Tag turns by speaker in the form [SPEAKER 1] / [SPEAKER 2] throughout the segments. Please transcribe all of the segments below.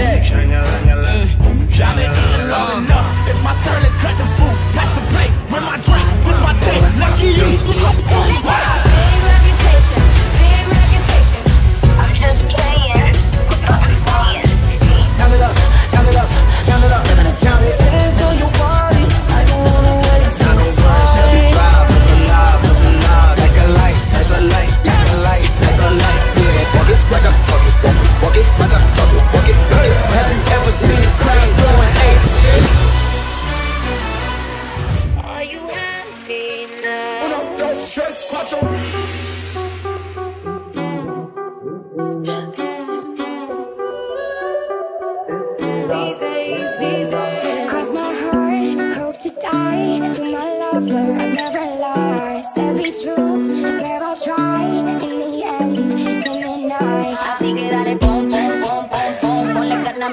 [SPEAKER 1] neck. Mm.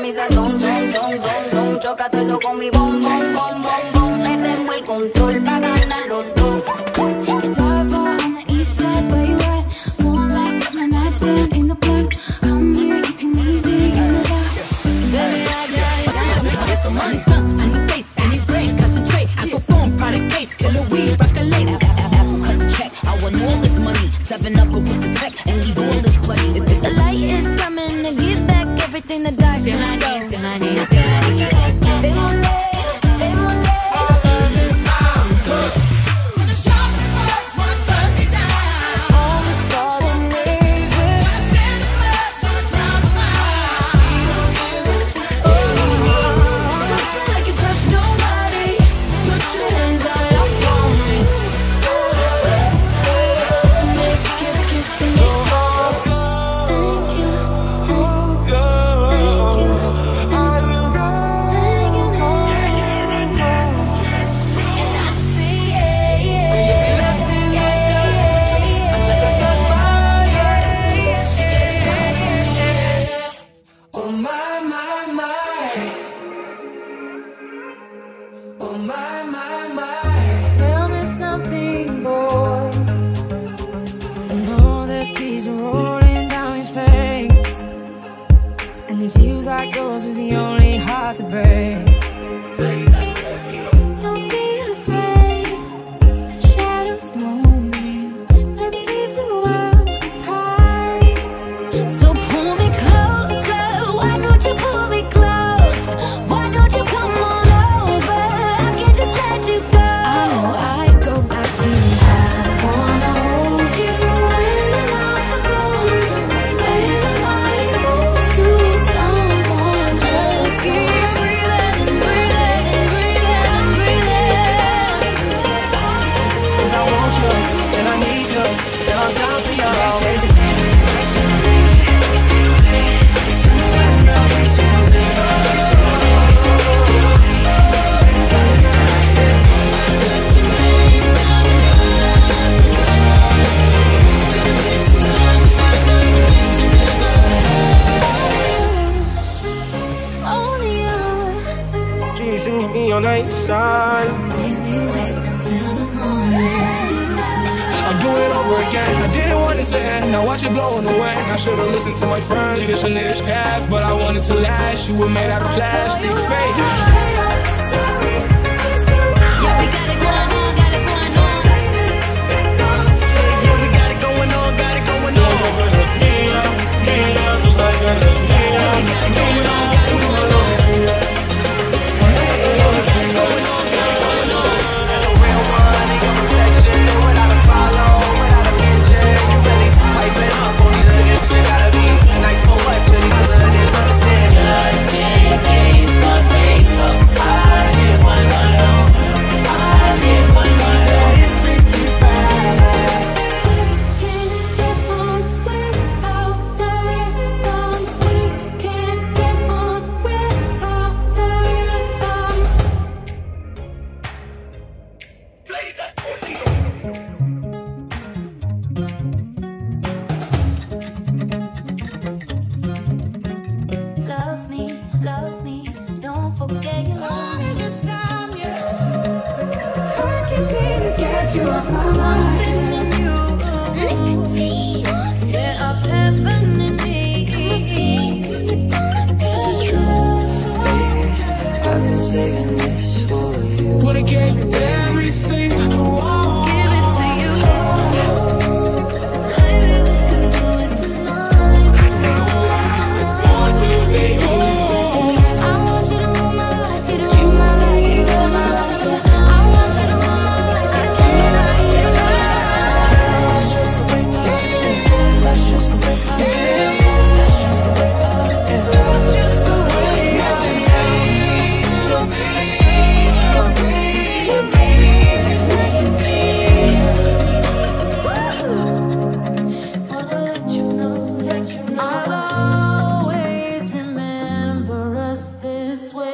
[SPEAKER 1] mami se son, son, son, son, son. Choca todo eso con mi bom, bom, bom, bom, bom. Le tengo el control para ganar los dos.
[SPEAKER 2] Seven up
[SPEAKER 1] Tell me something, boy.
[SPEAKER 3] And all the tears are rolling down your face. And it feels like yours was the only heart to break.
[SPEAKER 4] I'll do it over again. I didn't want it to end. Now watch it blowing away. I should've listened to my friends. Did a should past, but I wanted to last. You were made out of plastic. Fake. you
[SPEAKER 3] off my mind.
[SPEAKER 5] this way.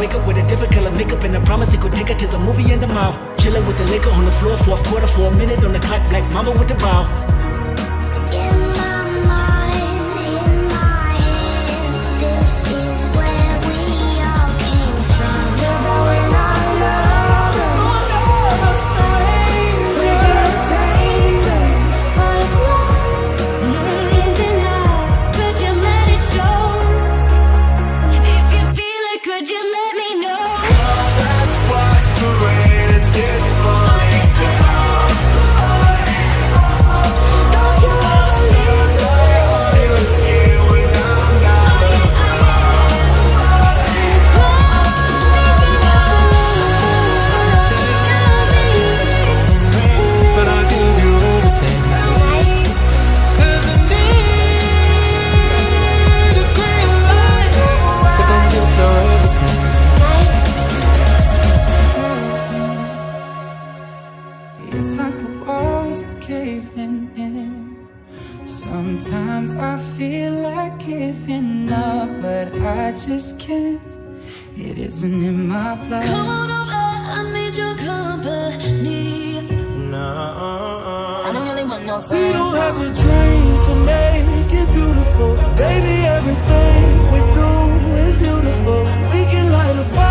[SPEAKER 6] wake up with a different color makeup And I promise it could take her to the movie and the mall. Chilling with the liquor on the floor, fourth quarter for a minute on the clock Black mama with the bow.
[SPEAKER 7] I
[SPEAKER 8] just can't. It isn't in my blood.
[SPEAKER 7] Come on over, I need your company.
[SPEAKER 9] No,
[SPEAKER 7] I don't really want no friends.
[SPEAKER 5] We don't have to dream to make it beautiful, baby. Everything we do is beautiful. We can light a fire.